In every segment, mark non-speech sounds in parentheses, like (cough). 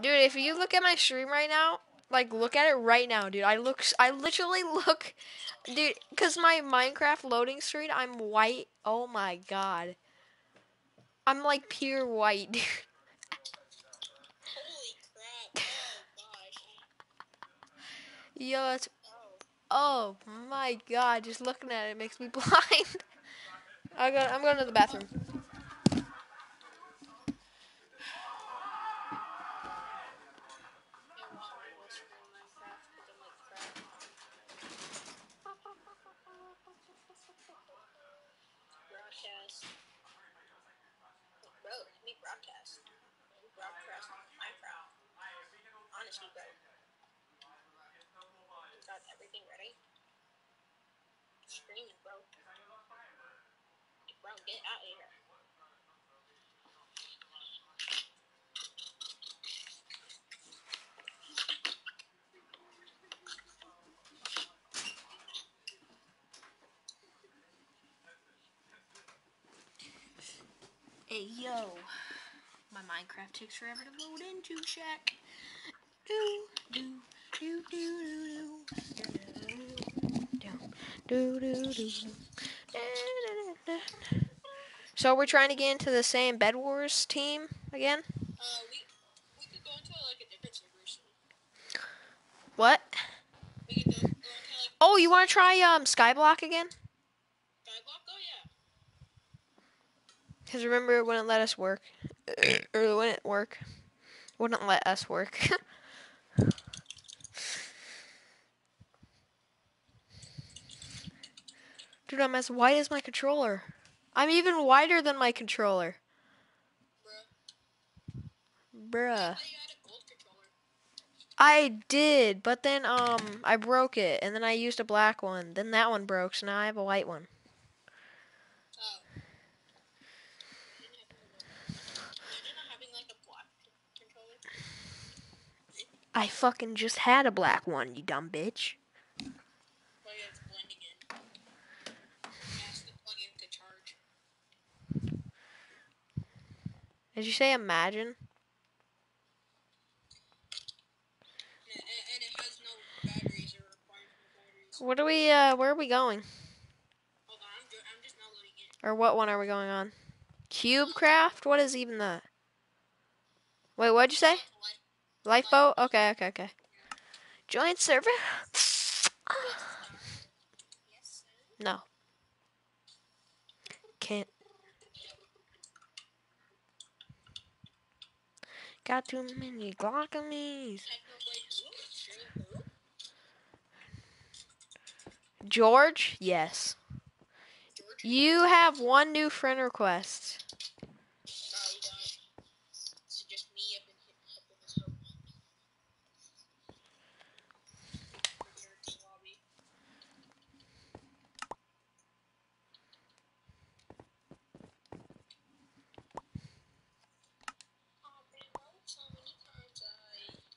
Dude, if you look at my stream right now, like look at it right now, dude. I look, I literally (laughs) look, dude, cause my Minecraft loading screen, I'm white. Oh my god, I'm like pure white, (laughs) dude. Oh. Yo, it's, Oh. my god, just looking at it makes me (laughs) blind. I I'm going to the bathroom. I want my voice from Minecraft, but I'm like crap. Broadcast. Bro, let me broadcast. Let me broadcast Minecraft. Honestly, bro. Got everything ready. Screaming, bro. Bro, get out of here. Hey yo, my Minecraft takes forever to load into check. So we're trying to get into the same Bed Wars team again? Uh, we, we into, like, what? Go, go into, like, oh, you want to try um Skyblock again? Skyblock? Oh, yeah. Because remember, it wouldn't let us work. (clears throat) or it wouldn't work. Wouldn't let us work. (laughs) Dude, I'm as white as my controller. I'm even whiter than my controller. Bruh. Bruh. I you had a gold controller. I did, but then um I broke it and then I used a black one. Then that one broke, so now I have a white one. Oh. Imagine not having like a black controller. I fucking just had a black one, you dumb bitch. Oh yeah, it's blending in. Has to plug in to charge. Did you say imagine? What are we uh where are we going? Or what one are we going on? Cubecraft? What is even that? Wait, what'd you say? Lifeboat? Okay, okay, okay. Join server? sir. (sighs) No. Can't. Got too many Glockamies. George? Yes. You have one new friend request.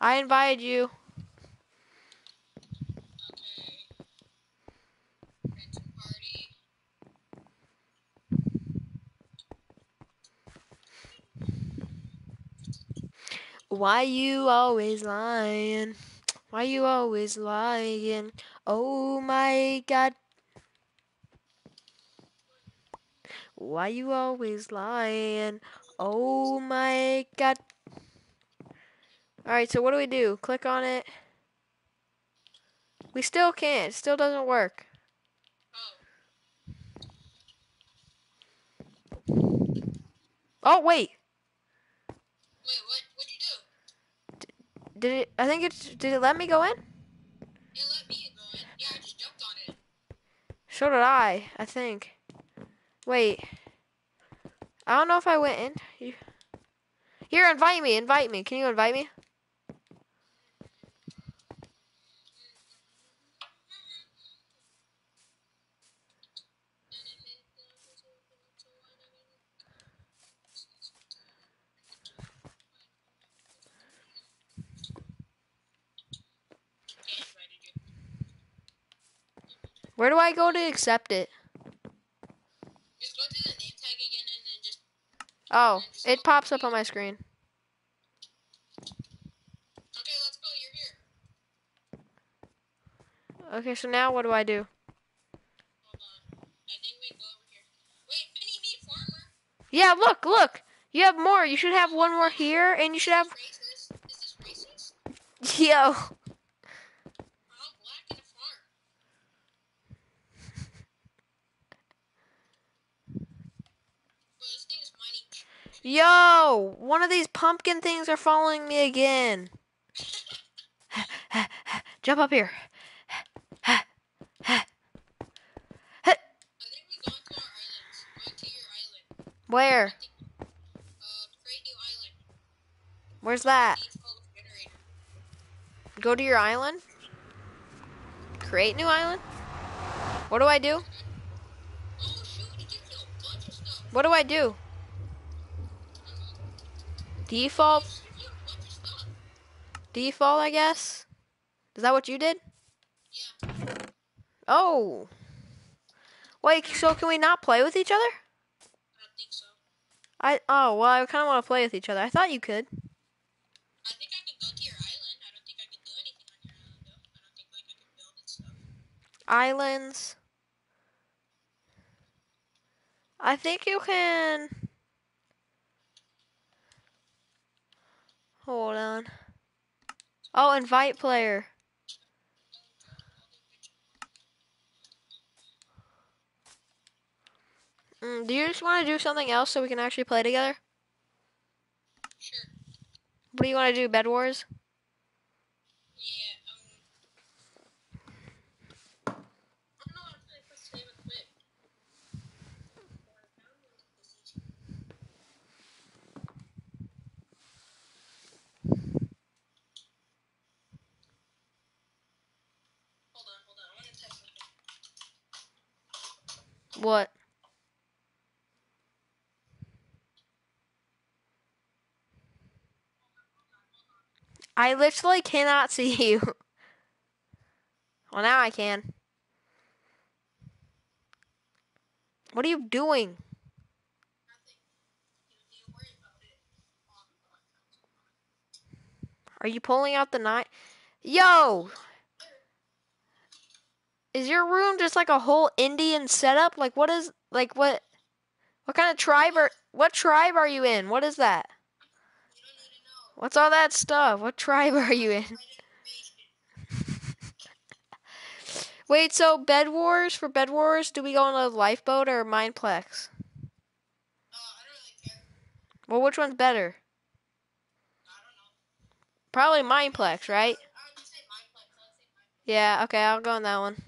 I invited you. Why you always lying? Why you always lying? Oh my god. Why you always lying? Oh my god. Alright, so what do we do? Click on it. We still can't. It still doesn't work. Oh. Oh, wait. Wait, what? What'd you do? Did it? I think it. Did it let me go in? It let me go in. Yeah, I just jumped on it. So did I, I think. Wait. I don't know if I went in. You... Here, invite me. Invite me. Can you invite me? Where do I go to accept it? Just go to the name tag again and then just. Oh, it pops up on my screen. Okay, let's go. You're here. Okay, so now what do I do? Hold on. I think we go over here. Wait, Vinny, me, farmer. Yeah, look, look. You have more. You should have one more here, and you should have. Racist? Is this racist? (laughs) Yo. I'm black in a farm. Bro, this thing is mining. Yo, one of these pumpkin things are following me again. (sighs) Jump up here. Where? Where's that? Go to your island. Create new island. What do I do? What do I do? Default? It gives you a bunch of stuff. Default, I guess. Is that what you did? Yeah. Oh. Wait, so can we not play with each other? I don't think so. I oh well, I kind of want to play with each other. I thought you could. I think I can go to your island. I don't think I can do anything on your island though. I don't think like I can build and stuff. Islands. I think you can. Hold on. Oh, invite player. Mm, do you just want to do something else so we can actually play together? Sure. What do you want to do? Bed Wars? Yeah. Um. I don't know how to put save and quit. Hold on, hold on. I want to test something. What? I literally cannot see (laughs) you. Well, now I can. What are you doing? Are you pulling out the knife? Yo! Is your room just like a whole Indian setup? Like what is like what what kind of tribe are what tribe are you in? What is that? You don't need to know. What's all that stuff? What tribe are you in? (laughs) Wait, so Bed Wars for Bed Wars, do we go on a lifeboat or Mineplex? Uh, I don't really care. Well, which one's better? I don't know. Probably Mineplex, right? I would say Mineplex. I would say Mineplex. Yeah, okay, I'll go on that one.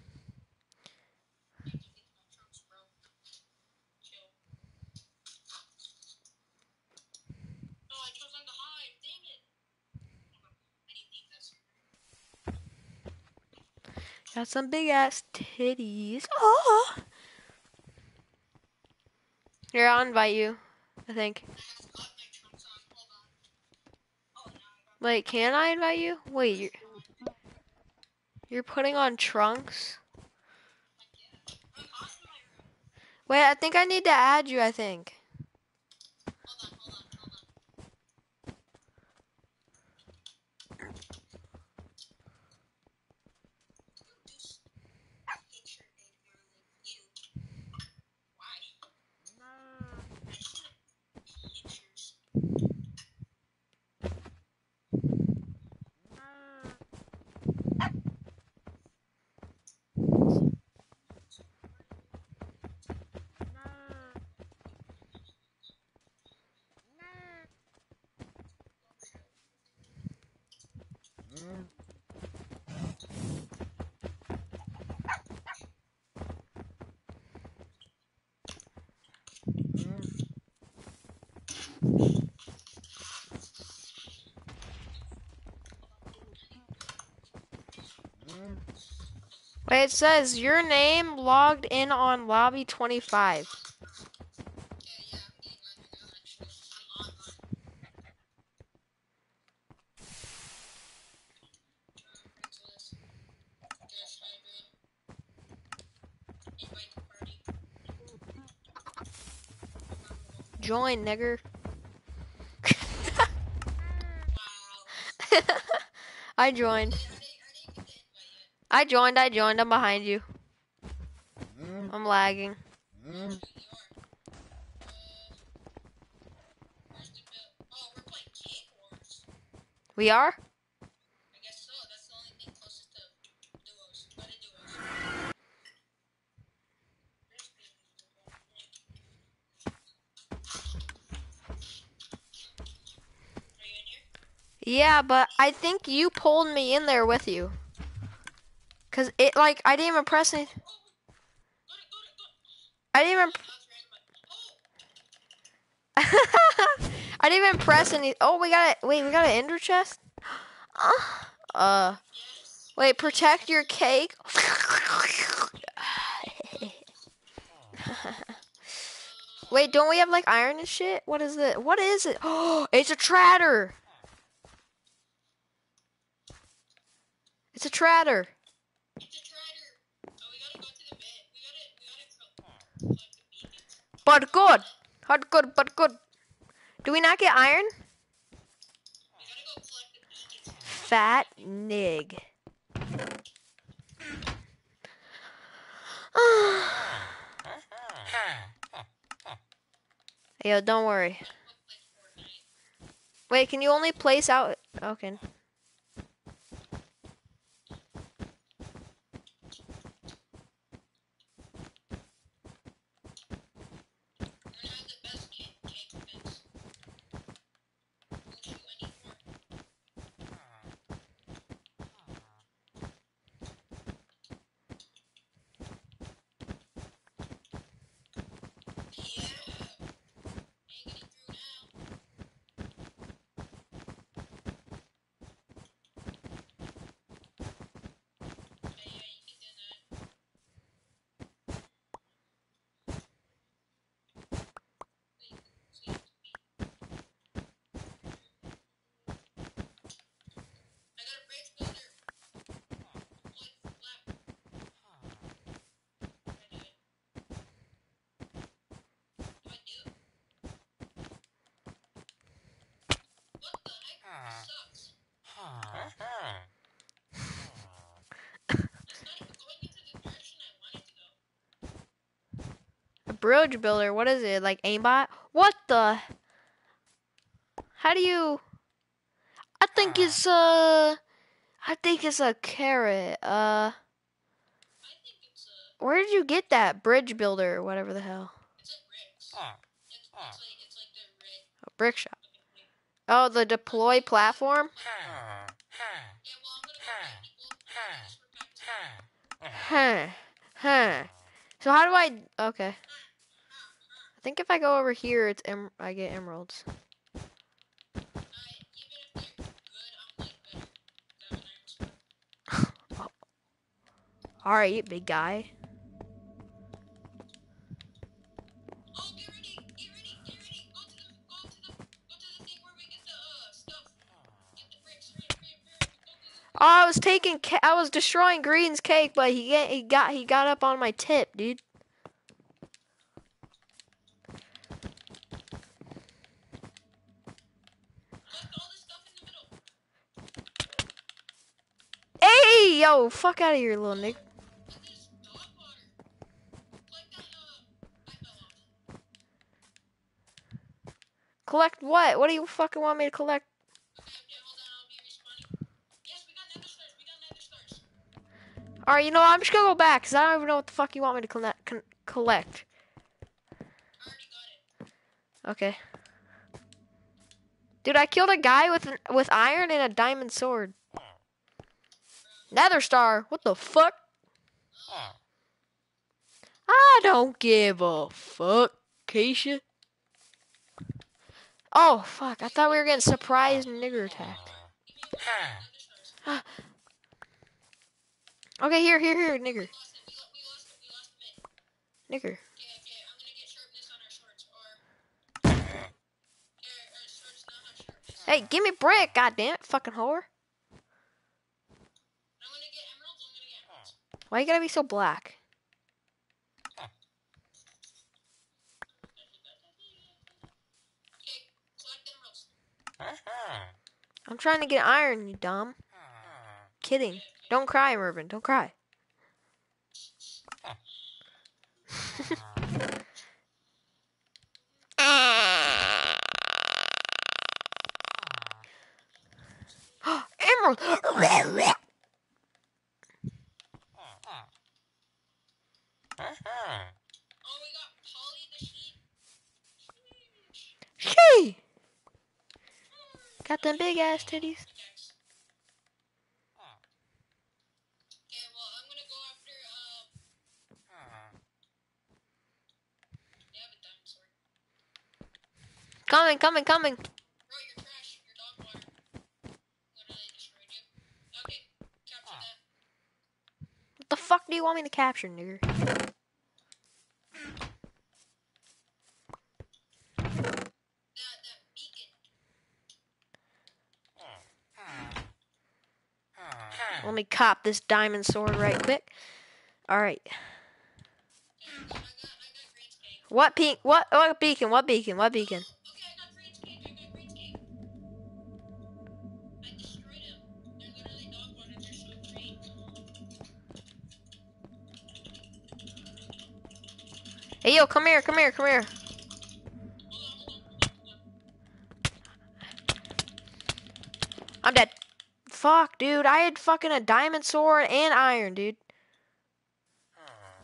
I can fix my trunks, bro. Chill. No, I chose on the hive. Dang it. I need to leave this. Got some big ass titties. Oh. Here, I'll invite you. I think. Wait, can I invite you? Wait, you're, you're putting on trunks? Wait, I think I need to add you, I think. It says your name logged in on lobby 25. Join, nigger. (laughs) I joined. I joined. I joined. I'm behind you. I'm lagging. We are. I guess so. That's the only thing closest to duos. Go to duos. Are you in here? Yeah, but I think you pulled me in there with you. Cause it like I didn't even press go. I didn't even. (laughs) I didn't even press any. Oh, we got it. Wait, we got an ender chest. (gasps) Uh. Wait, protect your cake. (laughs) Wait, don't we have like iron and shit? What is it? What is it? Oh, (gasps) it's a trader. It's a trader. Good, but good. Do we not get iron? Go. Fat nig. (sighs) Yo, don't worry. Wait, can you only place out? Okay. We're gonna have the best cake, cake mix. Won't you anymore? Yeah. Ain't getting through now. Okay, yeah, you can do that. Wait, so you have to be- I got a bridge builder. Deployed flap. What do I do? What do I do? What the heck? This sucks. It's not even going into the direction I want it to go. A (laughs) bridge builder. What is it? Like aimbot? What the? How do you? I think it's uh. I think it's a carrot. Uh, I think it's a, where did you get that bridge builder or whatever the hell? it's a bricks. It's, it's like, it's like the A brick shop. Oh, the deploy platform. Huh. Huh. So how do I? Okay. I think if I go over here, it's em- I get emeralds. (laughs) Alright, big if Oh, I was taking, I was destroying Green's cake, but he get, he got, he got up on my tip, dude. Hey, yo, fuck out of here, little nigga. Collect what? What do you fucking want me to collect? All right, you know, what, I'm just gonna go back because I don't even know what the fuck you want me to collect. Collect. Okay. Dude, I killed a guy with an, with iron and a diamond sword. Nether star. What the fuck? I don't give a fuck, Keisha. Oh fuck! I thought we were getting surprise nigger attacked. Ah. Give me a nether stars. Okay, here, here, here, nigger, nigger. Hey, give me brick, goddamn it, fucking whore. Why you gotta be so black? I'm trying to get iron, you dumb. Kidding. Don't cry, Mervin. Don't cry. (gasps) Emerald. Oh, we got Polly the sheep. She. Got them big ass titties. Yes. Okay, well, I'm gonna go after, um, they have a dinosaur. Coming, coming, coming. What the fuck do you want me to capture, nigger? Let me cop this diamond sword right quick. All right. Yeah, I got, I got, I got Green's cake. What pink? What? What beacon? What beacon? What beacon? Hey, yo, come here, come here, come here. I'm dead. Fuck, dude. I had fucking a diamond sword and iron, dude.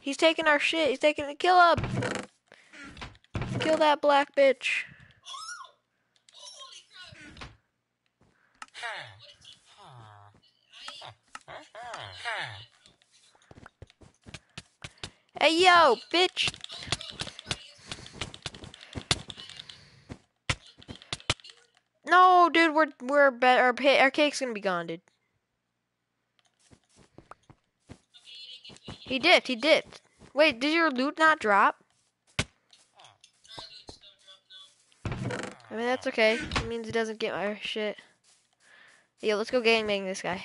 He's taking our shit. He's taking the Kill him. Kill that black bitch. Hey, yo, bitch. oh, bro, this party is. No, dude. We're we're be- our our cake's gonna be gone, dude. He dipped. He dipped. Wait, did your loot not drop? I mean, that's okay. It means he doesn't get my shit. Yo, let's go gangbang this guy.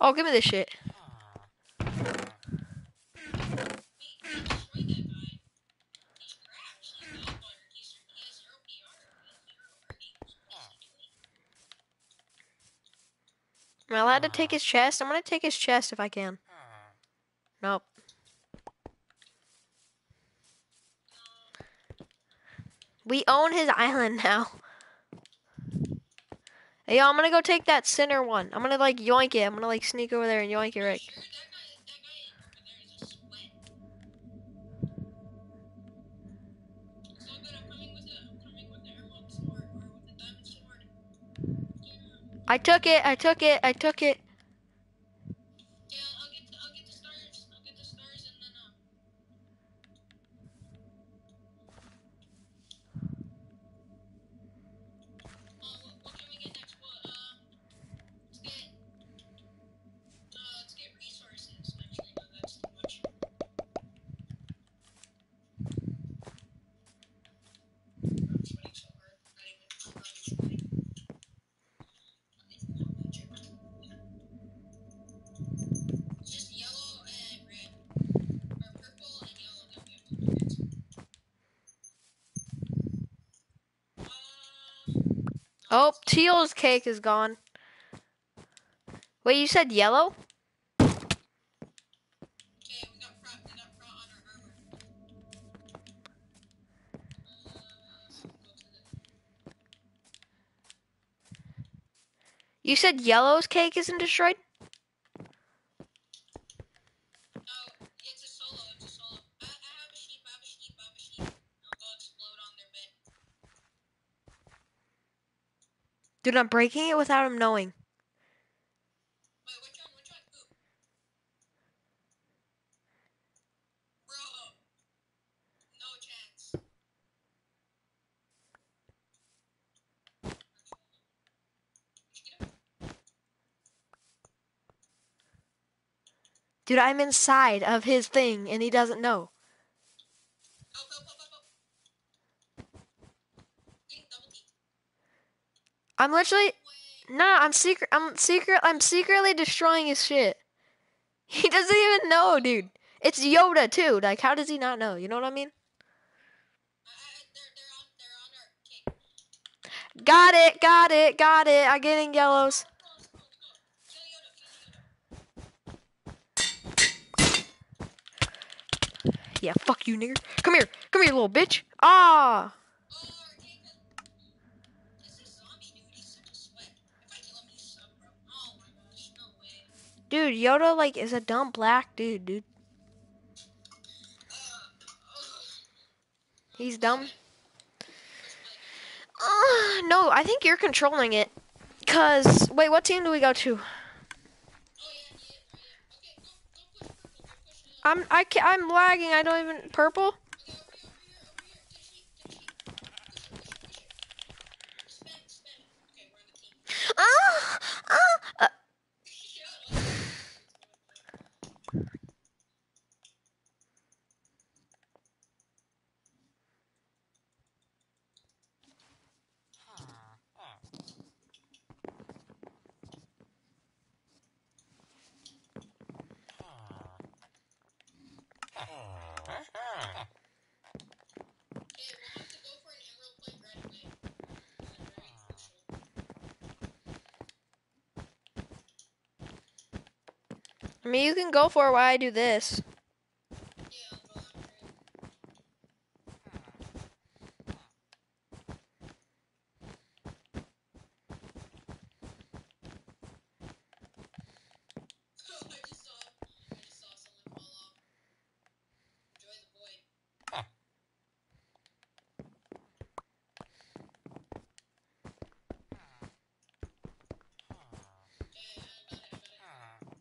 Oh, earnings. me this shit. Am I allowed to take his chest? I'm gonna take his chest if I can. Nope. We own his island now. Hey, yo, I'm gonna go take that center one. I'm gonna like yoink it. I'm gonna like sneak over there and yoink it right. I took it. I took it. I took it. Oh, Teal's cake is gone. Wait, you said yellow? You said yellow's cake isn't destroyed? Dude, I'm breaking it without him knowing. Dude, I'm inside of his thing and he doesn't know. I'm literally nah. I'm secret. I'm secret. I'm secretly destroying his shit. (laughs) He doesn't even know, dude. It's Yoda too. Like, how does he not know? You know what I mean? Got it. Got it. Got it. I yellows. Yoda, kill Yoda. Yeah. Fuck you, nigger. Come here. Come here, little bitch. Ah. Dude, Yoda like is a dumb black dude, dude. He's dumb. Uh, no, I think you're controlling it. Cause wait, what team do we go to? I'm I ca I'm lagging. I don't even purple. okay, over here, over here, over here. Touch me, touch me. Push it, push it, push it. Spam, spam. Okay, we're on the team. Ah, ah. Uh, Shut up. Okay, we'll have to go for an emerald point right away. Uh, very crucial. I mean, you can go for it while I do this. Yeah, I'll go after it. I just saw, I just saw someone fall off. Enjoy the void. Yeah, yeah, I got it, I got it.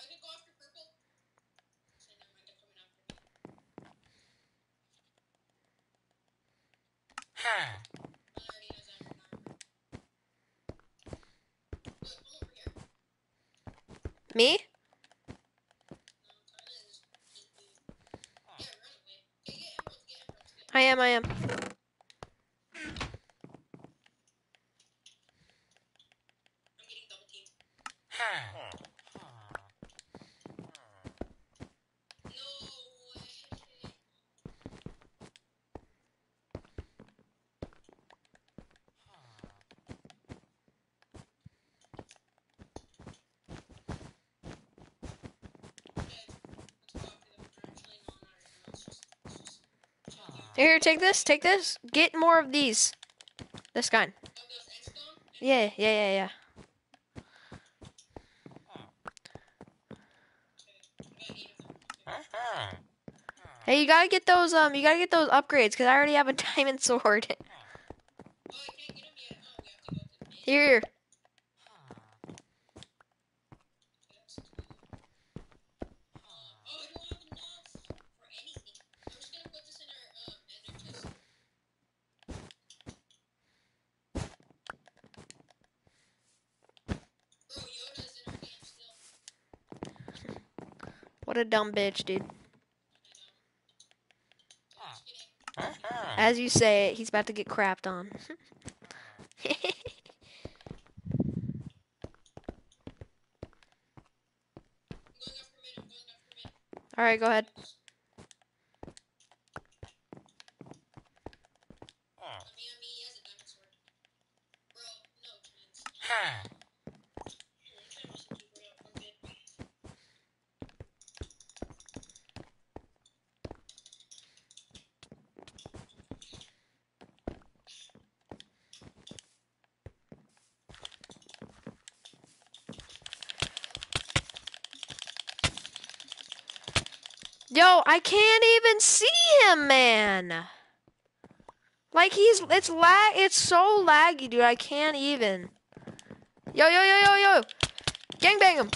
I can go after purple. So never mind, they're coming after me. Tyler already knows I'm an armor. Look, come over here. Me? No, Tyler is into. Yeah, run away. Okay, get emeralds, get emeralds, get I am. I am. I'm getting double teamed. No way. Okay, let's go after them. Actually, no, not right now. Let's just, let's just chill here. Here, take this. Take this. Get more of these. This endstone? Yeah. Yeah. Yeah. Yeah. Okay, I got eight of them. Hey, you gotta get those. Um, you gotta get those upgrades because I already have a (laughs) diamond sword. Oh, I can't get them yet. Oh, we have to go to the main. Here. That's cool. Oh, I don't have enough for anything. I'm just gonna put this in our um ender chest. Bro, Yoda's in our game still. What a dumb bitch, dude. As you say it, he's about to get crapped on. (laughs) Alright, go after mid. I'm going after mid. All right, go ahead. On me, on me. He has a diamond sword. Bro, no chance. One time wasn't too real. I'm good. Yo, I can't even see him, man. Like he's it's lag it's so laggy, dude. I can't even. Yo, yo, yo, yo, yo. Gangbang him.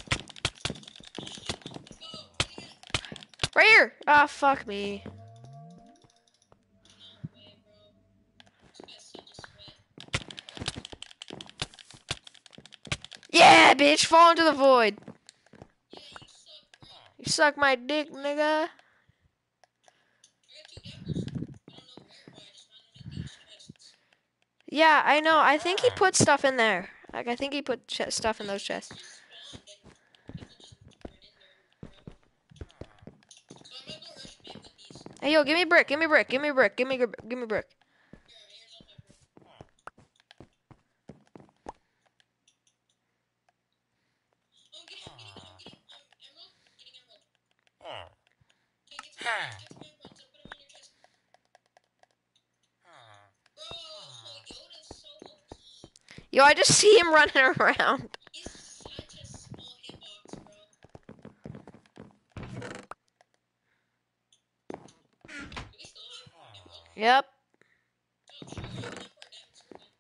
Right here. Ah, fuck me. Yeah, bitch, fall into the void. Them my dick, nigga. Yeah, I know. I think he put stuff in there. Like I think he put stuff in those chests. Hey yo, give me brick. Give me brick. Give me a brick. Give me give me brick. Here, here's all my brick. Oh, I'm getting, I'm getting, I'm getting, um, emerald. Getting emerald. Okay, get some, get some emeralds and put them on your chest. Bro, Yoda's so OP. Yo, I just see him running (laughs) around. He's such a small hitbox, bro. Do we still have emerald? Yep. Oh, sure. I have enough for a diamond sword then.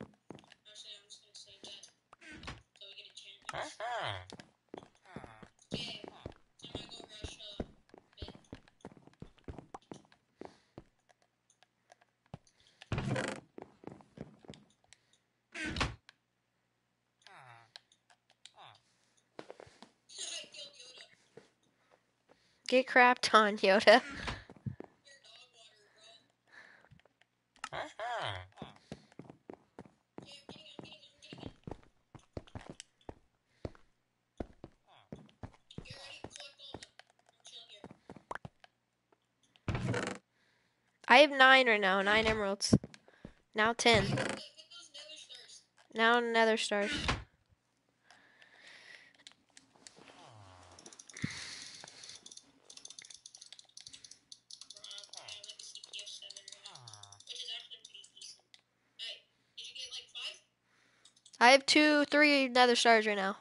Actually, I'm just gonna save that. So we get enchantments. Okay. I'm gonna go rush, uh, mid. I killed Yoda. Get crapped on, Yoda. You're dog water, bro. Okay, I'm getting it, I'm getting it, I'm getting it. Get ready, collect all of them. crapped on, Yoda. I have nine right now. Nine emeralds. Now ten. Now nether stars. Bro, I have like a CPS 7 right now, which is actually pretty decent. Alright, did you get like 5? I have two, three nether stars right now.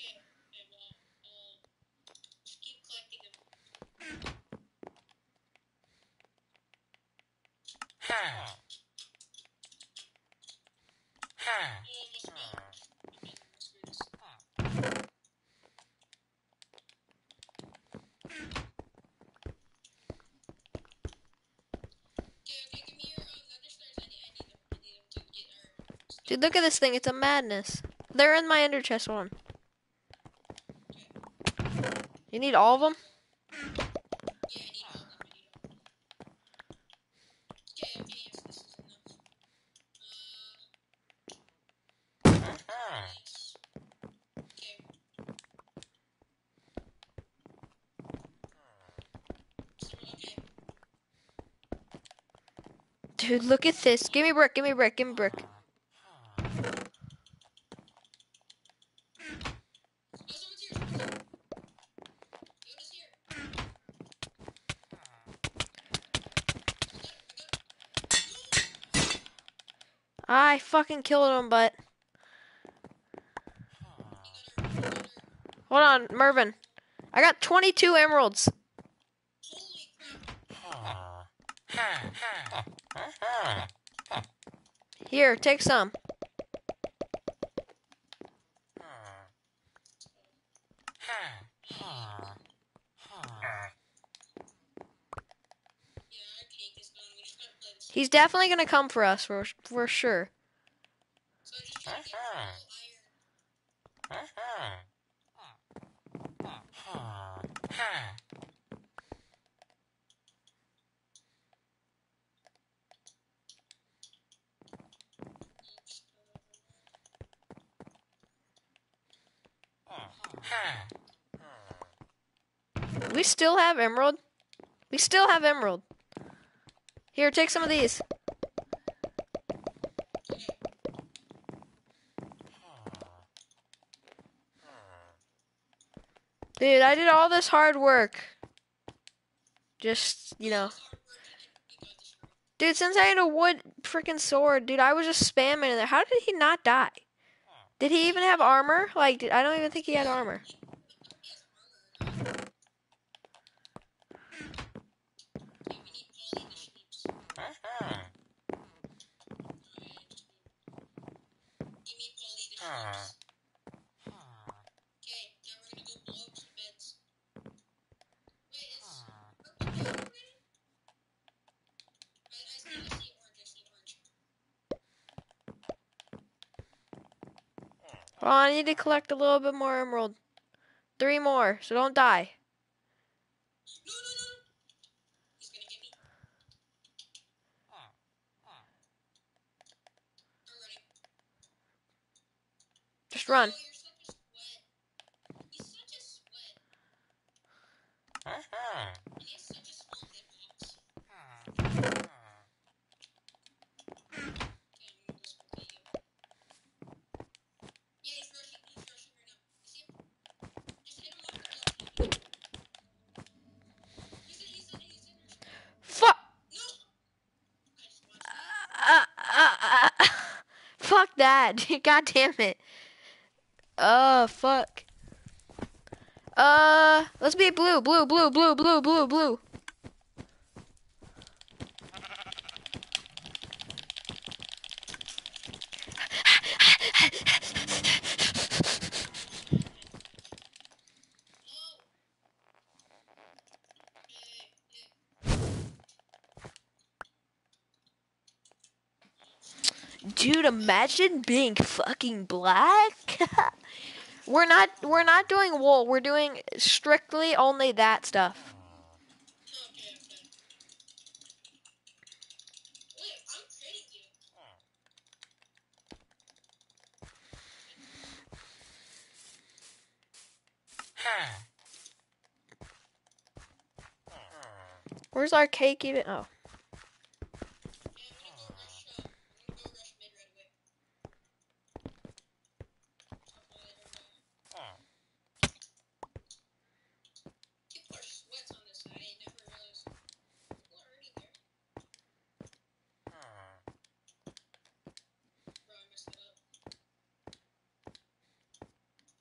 Okay, okay, well, uh, just keep collecting them. Oh, almost fell. Okay, screw this. Okay, okay, give me your um, nether stars. I need, I need them. I need them to get our stuff. Dude, look at this thing. It's a madness. They're in my ender chest one. You need all of them? Dude, look at this. Give me brick. Give me brick. Give me brick. Oh, someone's here, someone's here. Yoda's here. I fucking killed him, but hold on, Mervin. I got 22 emeralds. Here, take some. He's definitely gonna come for us for for sure. So just try to get full iron. Oops. We still have emerald. We still have emerald. Here, take some of these. Dude, I did all this hard work. Just, you know. Dude, since I had a wood freaking sword, dude, I was just spamming in there. How did he not die? Did he even have armor? Like, I don't even think he had armor. He has armor or not. Okay, we need Polly the sheeps. Alright. Give me Polly the sheeps. Okay, now we're gonna go blow up some beds. Wait, is purple down already? I, I see, I see orange, I see orange. Hold on, I need to collect a little bit more emerald. Three more, so don't die. No, no, no! He's gonna get me. run. Oh, you're such a sweat. He's such a sweat. And he has such a small hitbox. Damn, you just look at you. Yeah, he's rushing. He's rushing right now. You see him? Just hit him off the wall. He's in, he's in, he's in. Fuck. No! I just watched that. Uh, uh, uh, fuck that. (laughs) God damn it. Oh, fuck. Uh, let's be blue, blue, blue, blue, blue, blue, blue. Imagine being fucking black. (laughs) we're not we're not doing wool. We're doing strictly only that stuff. Where's our cake even? Oh. Okay, I'm gonna go rush. Uh, I'm gonna go rush mid right away. People are sweats on this side. I never realized. People are already there. Bro, I messed that up.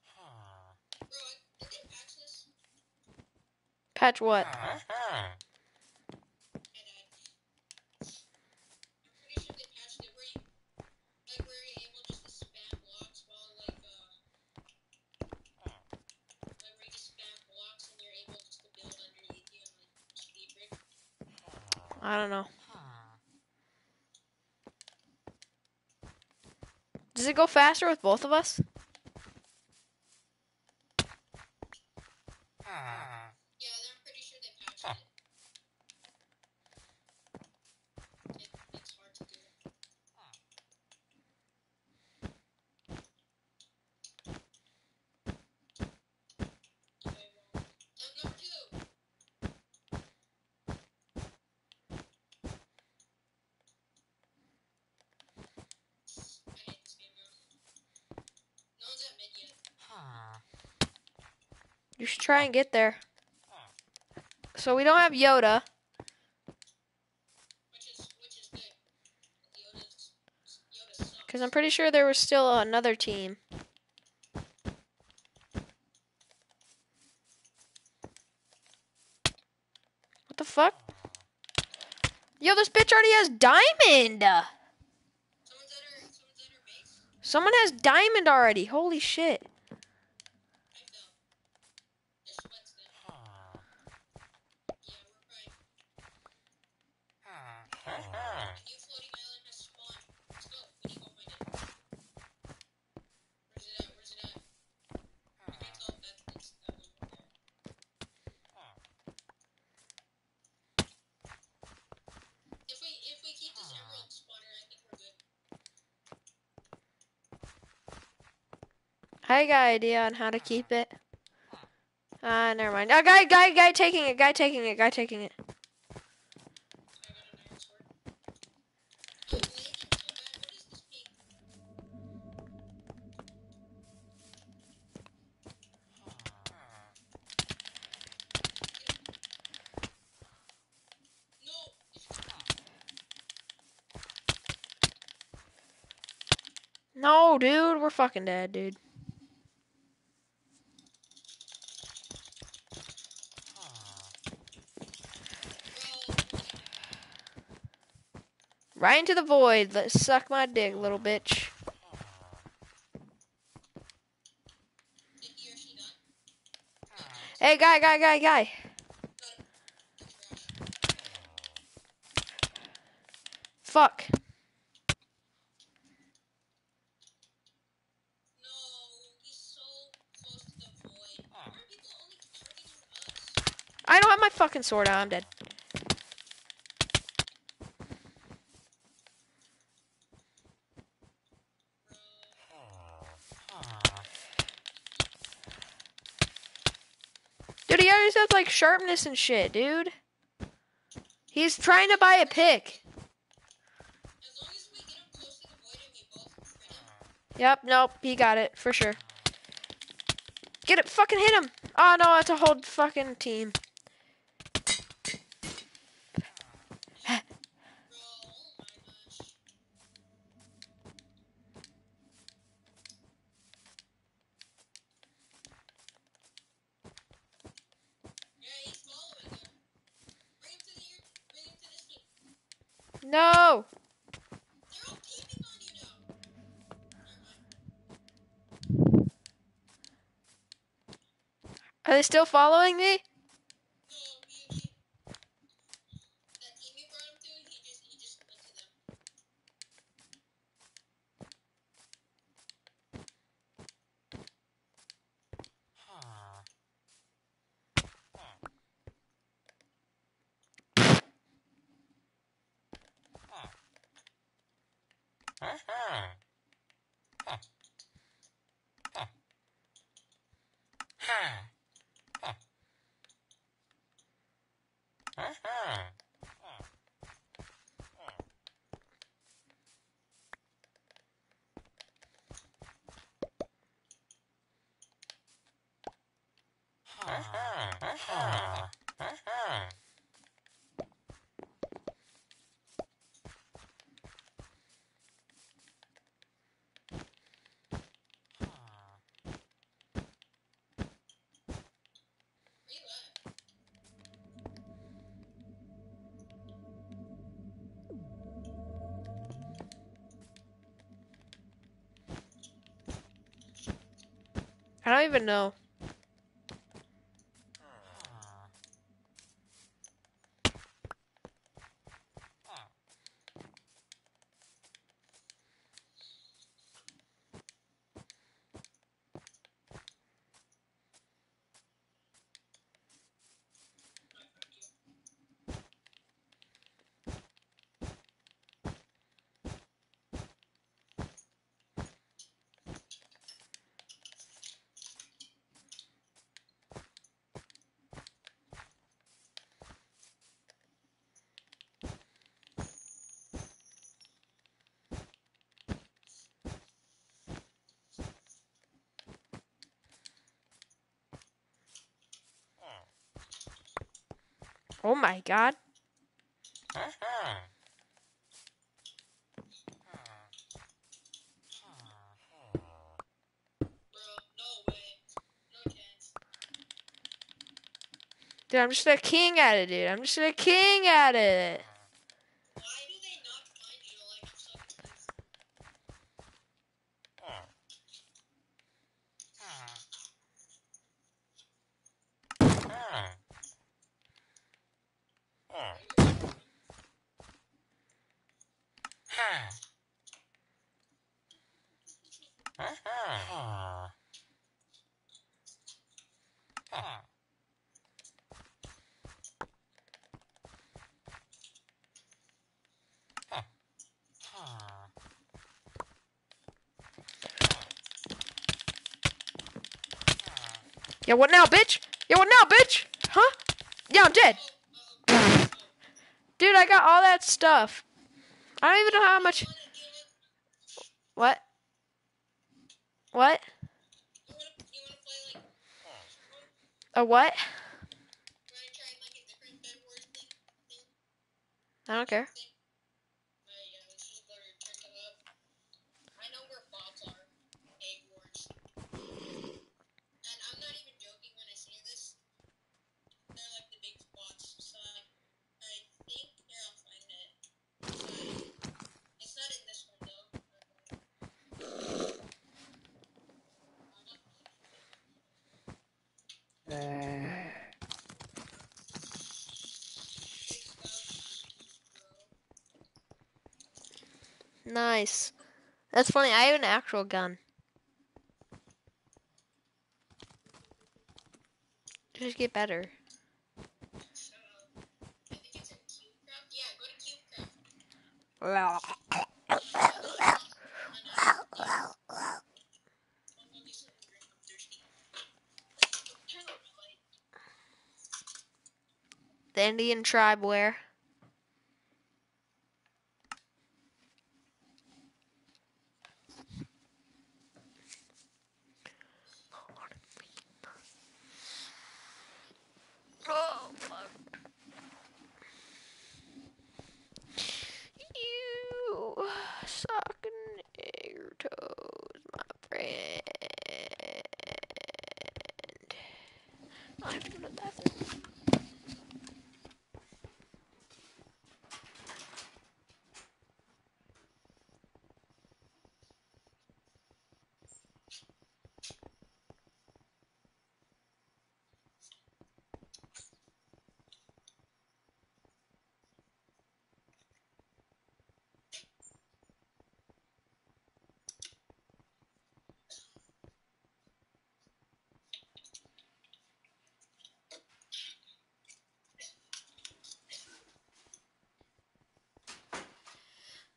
Bro, I, did they patch this? Patch what? I died. I'm pretty sure they patched it where you, like, where you're able just to spam blocks while, like, uh, like where you just spam blocks and you're able just to build underneath you and, like, speed break. I don't know. Does it go faster with both of us? Yeah, then I'm pretty sure they patched it. it. It's hard to do. Okay, well, um, number two. I hate this game now. No one's at mid yet. You should try and get there. So we don't have Yoda. Because I'm pretty sure there was still another team. What the fuck? Yo, this bitch already has diamond! Someone has diamond already. Holy shit. I fell. There's sweats there. Yeah, we're probably a new floating island has spawned. Let's go. We need to go find it. Where's it at? Where's it at? I can't tell if that it's that one over there. If we if we keep this emerald spawner, I think we're good. I got an idea on how to keep it. Ah, never mind. Ah, guy, guy, guy taking it. Guy taking it. Guy taking it. Oh. No, dude, we're fucking dead, dude. Bro, Right into the void. Let's suck my dick, little bitch. Hey, guy, guy, guy, guy. Fuck. I don't have my fucking sword out. I'm dead. Bro. always has like sharpness and shit, dude. He's trying to buy a pick. Yep, nope, he got it for sure. Get it, fucking hit him. Oh no, that's a whole fucking team. Bro, oh my gosh. Yeah, he's following you. Bring him to the bring him to this team. No. They're all teaming on you now. Never mind. Are they still following me? No, he, he that team you brought him to, he just he just went to them. Where you at? I don't even know. I found you. Oh my god. Dude, I'm just a king at it, dude. I'm just a king at it. Why do they not find you like I'm so confused? Yeah, what now, bitch? Yeah, what now, bitch? Huh? Yeah, I'm dead. Dude, I got all that stuff. I don't even know how much. What? What? You wanna, you wanna play like, A what? you wanna try like a different Bed Wars thing? thing? I don't care. thing? Uh, yeah, let's just go to check it up. I know where bots are. Egg Wars. And I'm not even joking when I say this. They're like the big spots. So I, I think, here, I'll find it. Uh, it's not in this one though. Nice. That's funny. I have an actual gun. Just get better. the Indian tribe think it's in CubeCraft. Yeah, go to CubeCraft. I'll go get some drink. I'm thirsty. Turn on the light. The Indian tribe where? Oh, fuck. You sucking your toes, my friend. I have to go to the bathroom.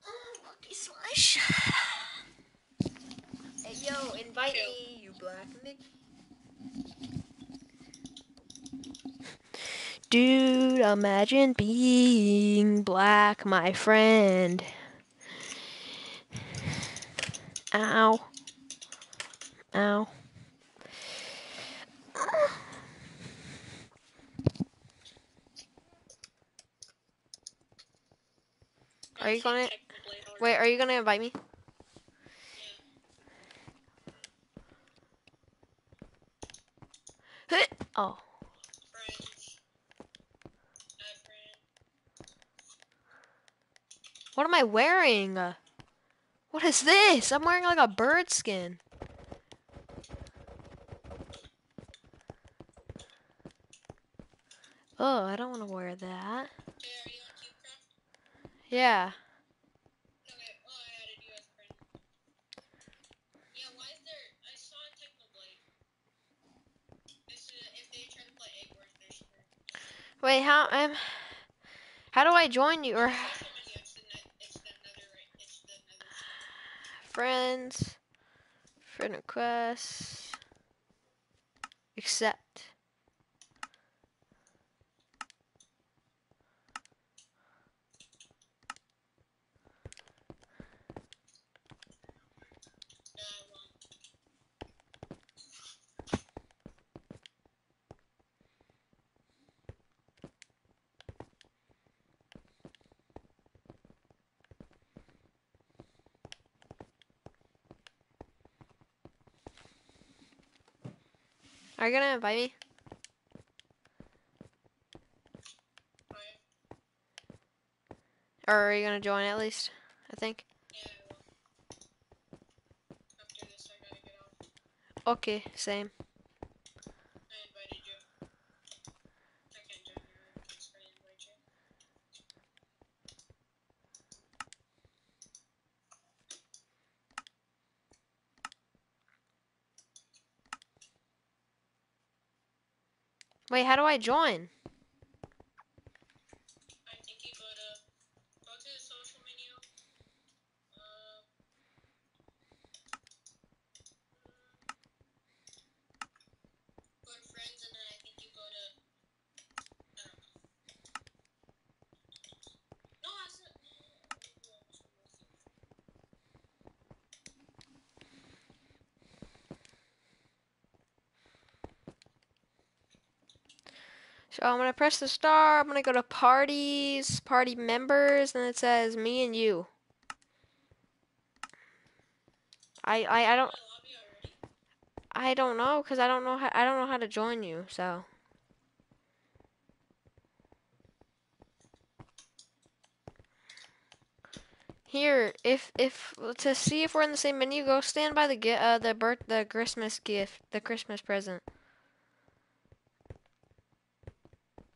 Oh, Hey, yo, invite me, you black. Dude, imagine being black, my friend. Ow. Ow. Are you gonna- Wait, are you gonna invite me? (laughs) Oh. What am I wearing? What is this? I'm wearing like a bird skin. Oh, I don't want to wear that. Yeah. Okay, oh, I added you as a friend. Yeah, why is there? I saw a Technoblade. This is if they try to play Egg Wars, they're Wait, how do I join you? Or Social menu, it's the net, it's the nether, right? It's the nether. friends, friend request, accept? Yeah, I won't. Are you gonna invite me? Or are you gonna join at least? I think. Yeah, I will. After this, I gotta get off. Okay, same. I invited you. I can't join you. I just gotta invite you. Wait, how do I join? I think you go to go to the social menu. Uh, go to friends, and then I think you go to. I don't know. No, I said. So I'm gonna press the star. I'm gonna go to parties, party members, and it says me and you. I I, I don't. I don't know because I don't know how I don't know how to join you. So here, if if to see if we're in the same menu, go stand by the uh the birth the Christmas gift, the Christmas present.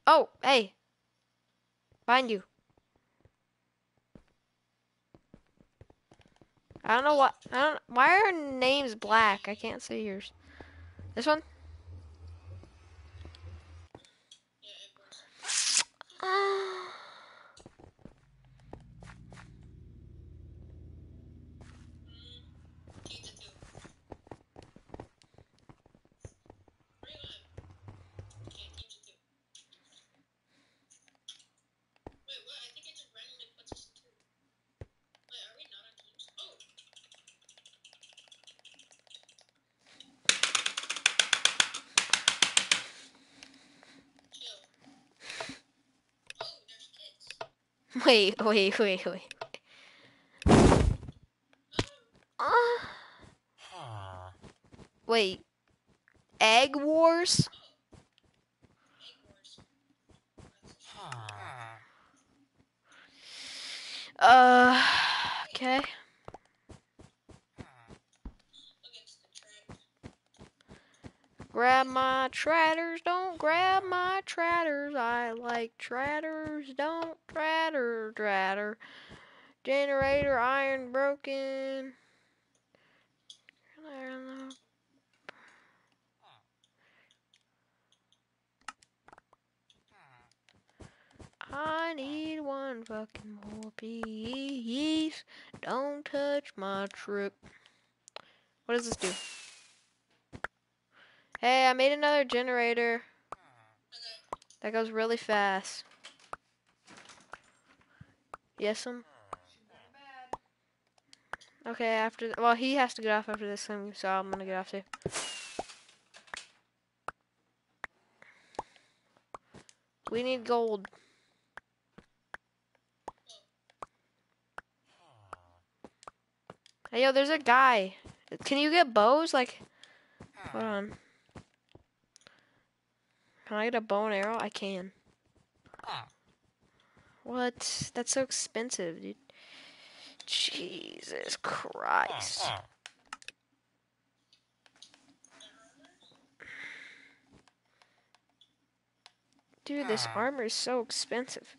Oh, hey, find you. I don't know what I don't. Why are names black? I can't see yours. This one. Ah. Mm, keep the two. Where you at? Okay, keep the two. Wait, wait, wait, wait. Uh, wait. Egg Wars? Egg Wars. Uh, okay. Against the track. Grab my tratters, don't grab my tratters. I like tratters, don't tratter, tratter. Generator iron broken. I need one fucking more piece. Don't touch my trip. What does this do? Hey, I made another generator. That goes really fast. Yes, um. Okay, after well, he has to get off after this thing, so I'm gonna get off too. We need gold. Hey, yo, there's a guy. Can you get bows? Like, hold hmm. on. Can I get a bow and arrow? I can. What? That's so expensive, dude. Jesus Christ. Dude, this hmm. armor is so expensive.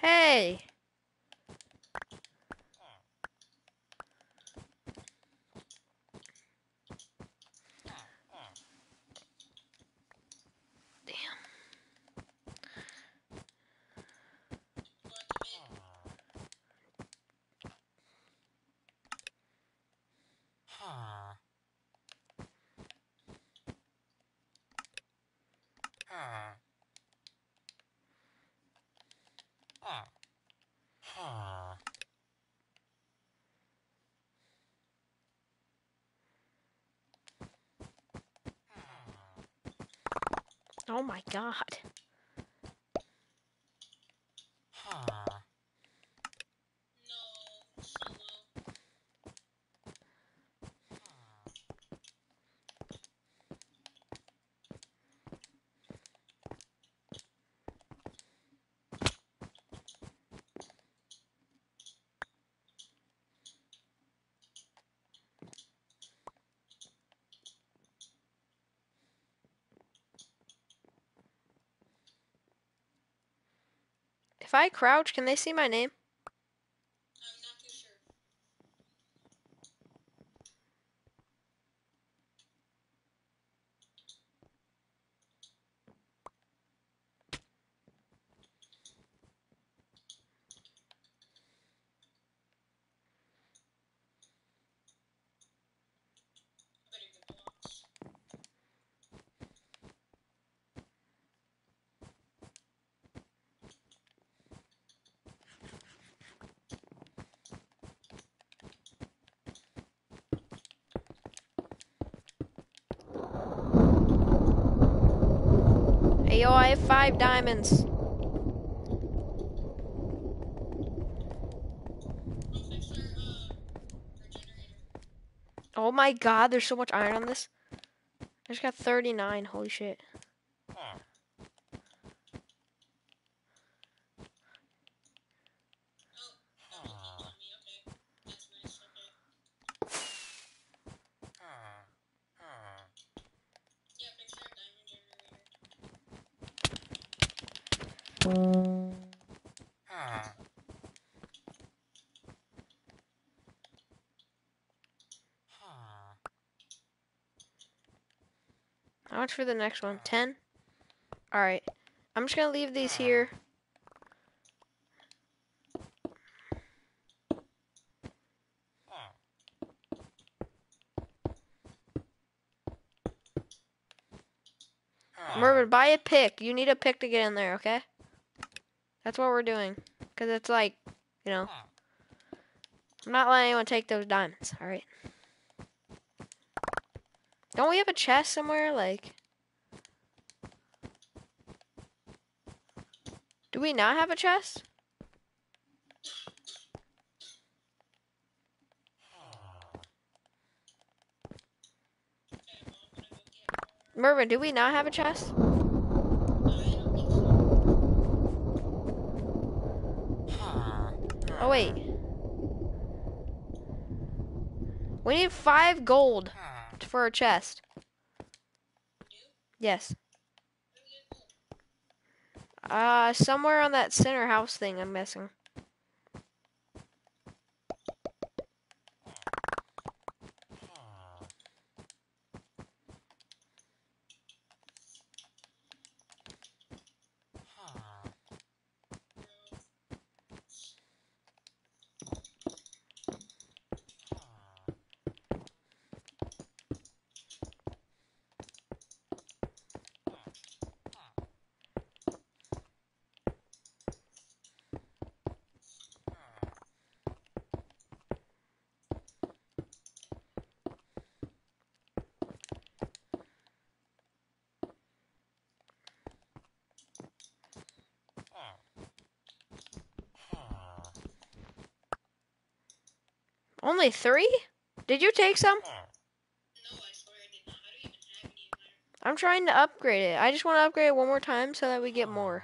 Hey! Damn. Go at the mid. Oh my god. Crouch, can they see my name? Five diamonds. Oh my god, there's so much iron on this. I just got 39. Holy shit. Much for the next one? 10? Alright. I'm just gonna leave these here. Mervin, buy a pick. You need a pick to get in there, okay? That's what we're doing. Because it's like, you know. I'm not letting anyone take those diamonds, alright? Don't we have a chest somewhere? Like. Do we not have a chest? Mervin, do we not have a chest? Oh, wait. We need five gold for a chest. Yes. Where do we get gold? Uh, somewhere on that center house thing, I'm guessing. Only three? Did you take some? No, I I. I'm trying to upgrade it. I just want to upgrade it one more time so that we get more.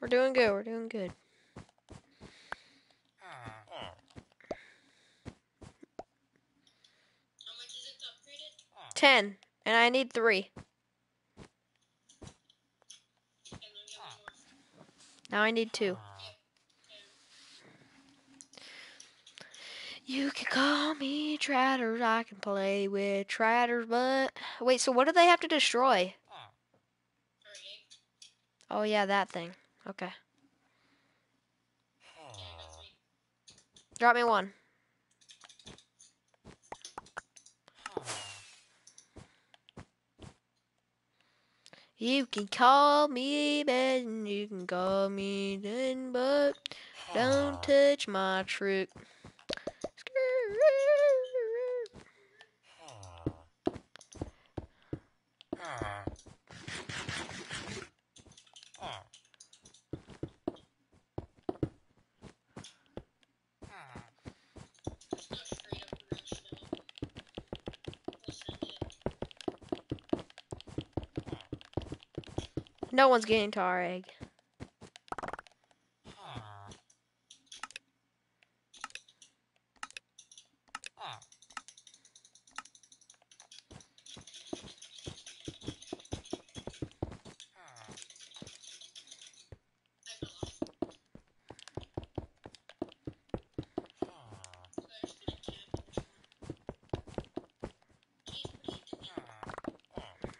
We're doing good. We're doing good. How much is it to upgrade it? Ten. And I need three. Now I need two. You can call me Tratters. I can play with Tratters, but wait. So what do they have to destroy? Oh yeah, that thing. Okay. Drop me one. You can call me Ben, you can call me Den, but don't (sighs) touch my truck. It's not straight up rush though. We'll send it. No one's getting to our egg.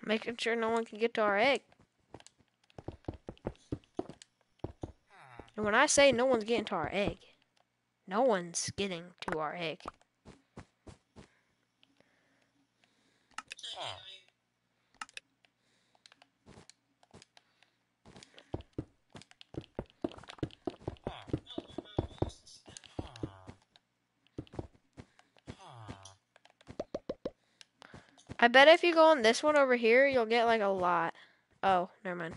Making sure no one can get to our egg. And when I say no one's getting to our egg, no one's getting to our egg. I bet if you go on this one over here, you'll get like a lot. Oh, never mind.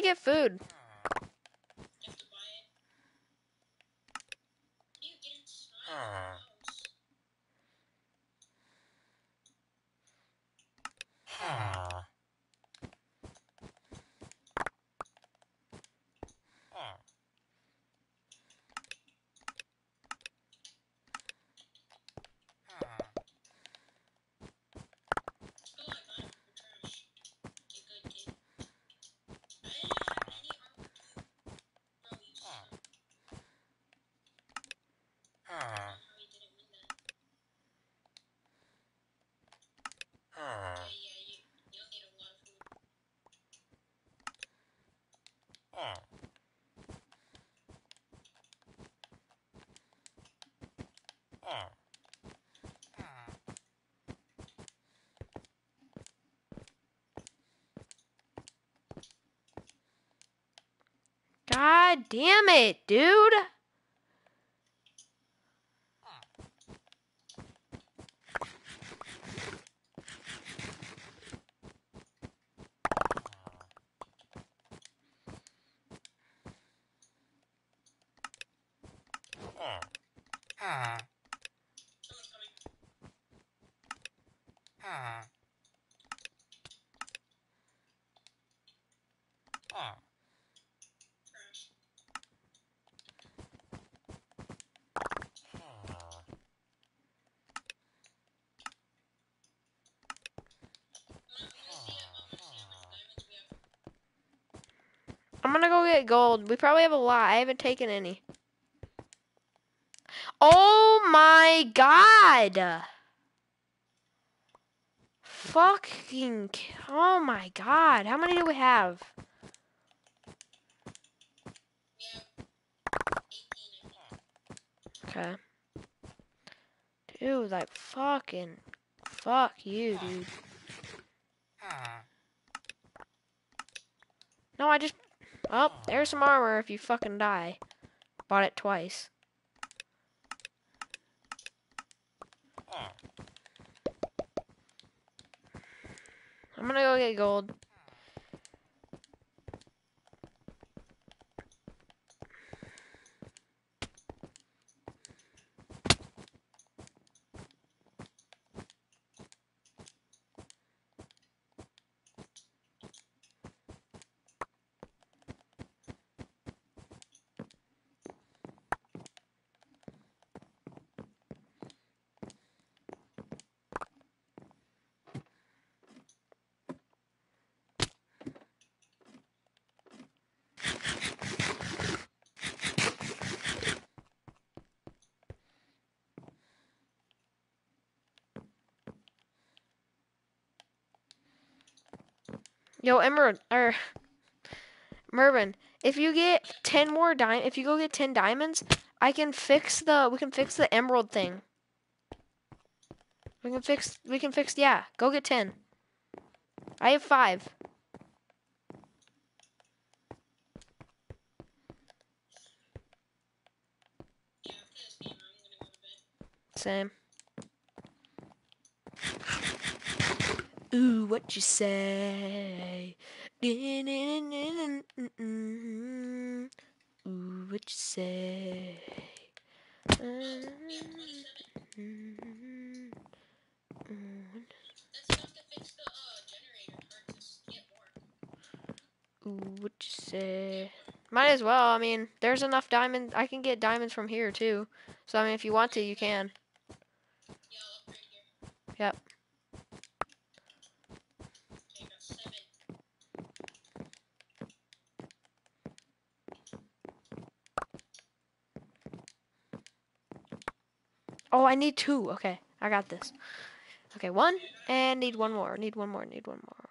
we get food? You have to buy it. How do you get inside the house? Oh, I got it from the trash. Okay, good, kid. I didn't have any armor. Bro, you suck. I don't know how he didn't win that. Yeah, yeah, you, you'll need a lot of food. God damn it, dude. Someone's coming. Trash. I'm gonna, I'm gonna see how much diamonds we have. I'm gonna go get gold. We probably have a lot. I haven't taken any. Oh my god! Fucking. Oh my god. How many do we have? We have 18, I think. Okay. Dude, like fucking. Fuck you, dude. No, I just. Oh, there's some armor if you fucking die. Bought it twice. I'm gonna go get gold. Yo, Emerald or Mervin, if you get ten more di if you go get ten diamonds, I can fix the we can fix the emerald thing. We can fix we can fix yeah, go get ten. I have five. Yeah, after this game, I'm gonna go to bed. Same. Ooh, what you say? Ooh, what you say? We have 27. That's enough to fix the generator card to s- get more. Ooh, what you say? Might as well. I mean, there's enough diamonds. I can get diamonds from here too. So I mean, if you want to, you can. Yep. Okay, I got seven. Oh, I need two. Okay, I got this. Okay, one and need one more. Need one more. Need one more.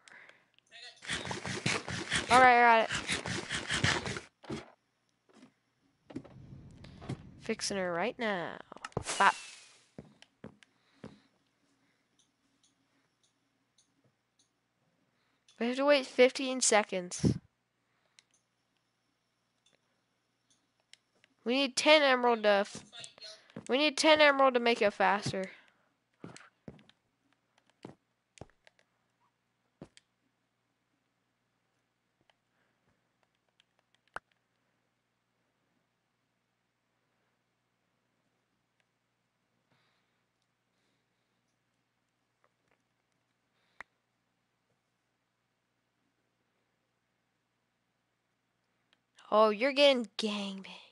All right, I got it. Fixing her right now. Bop. We have to wait 15 seconds. We need 10 emerald to. We need 10 emerald to make it faster. Oh, you're getting gangbanged.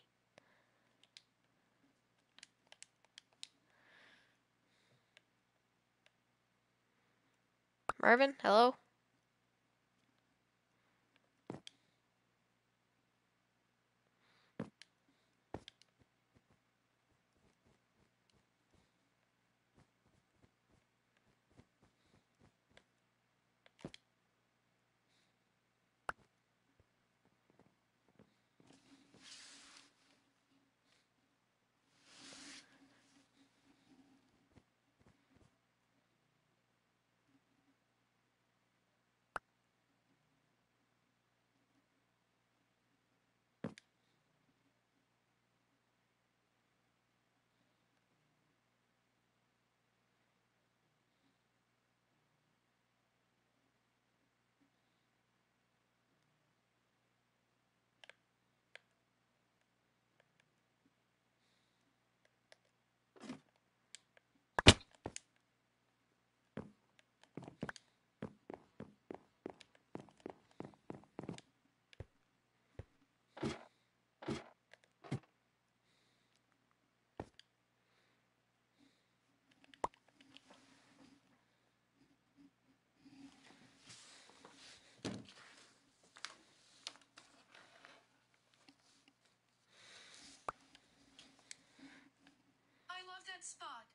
Marvin, hello? Spot.